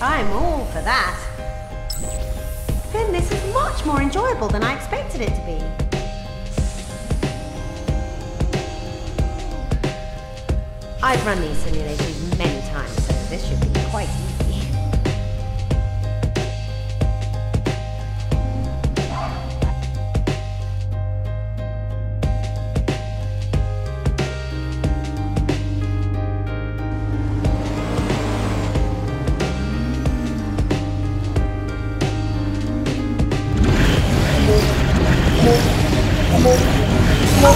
I'm all for that. Finn, this is much more enjoyable than I expected it to be. I've run these simulations many times, so this should be quite easy. Enjoy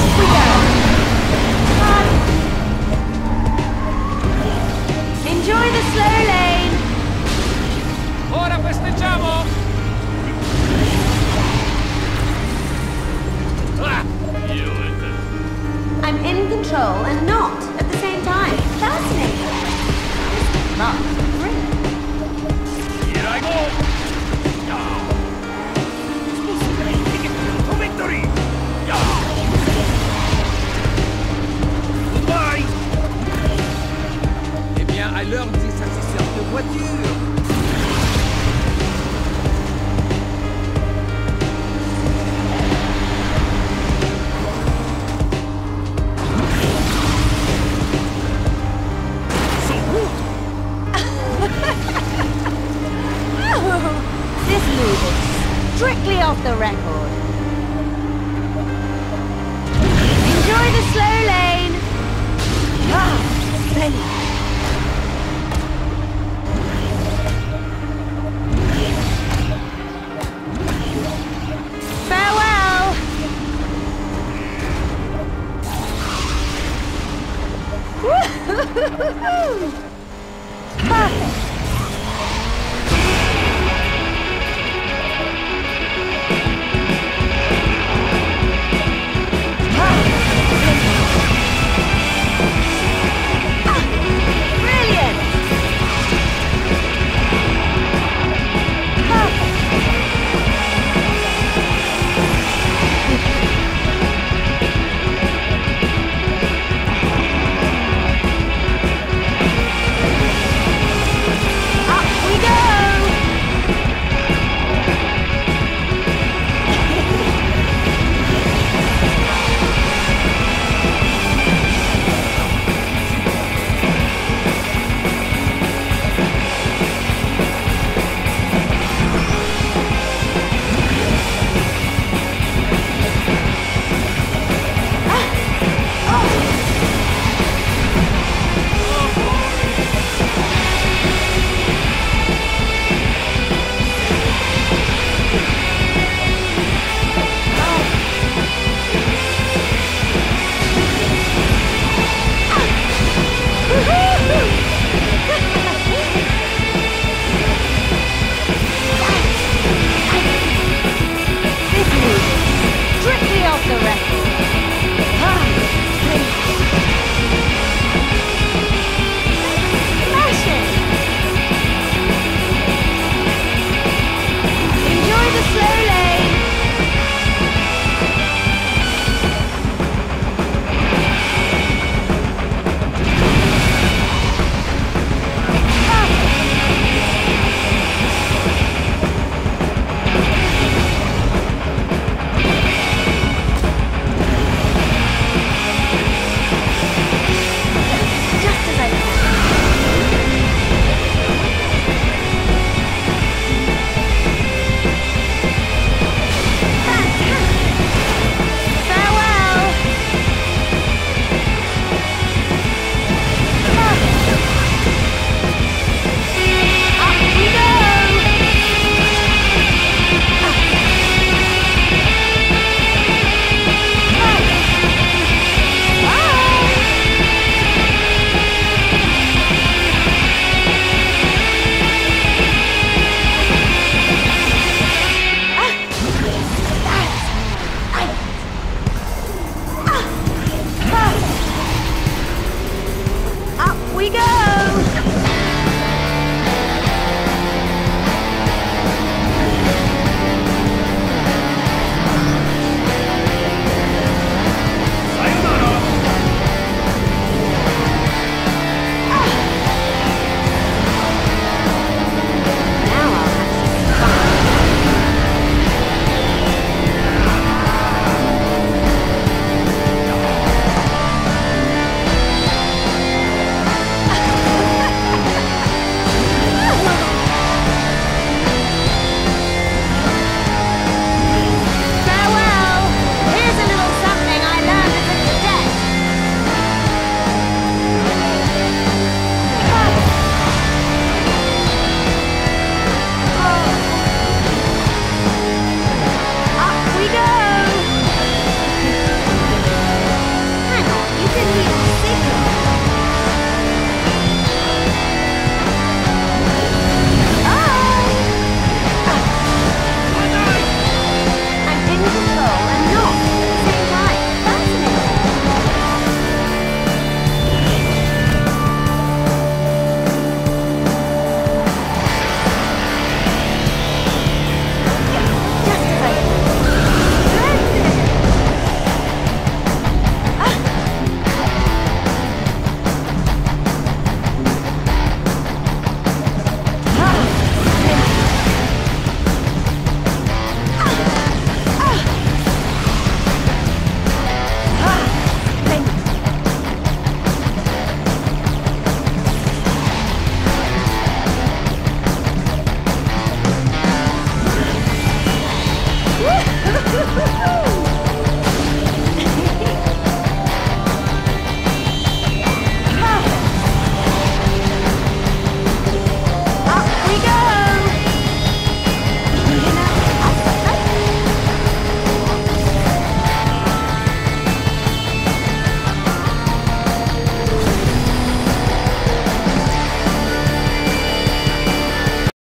the slow lane! Ora festeggiamo! Ah, I'm in control and not at the same time. Fascinating. This off the record. Enjoy the slow lane. Ah, Benny. Farewell. Perfect.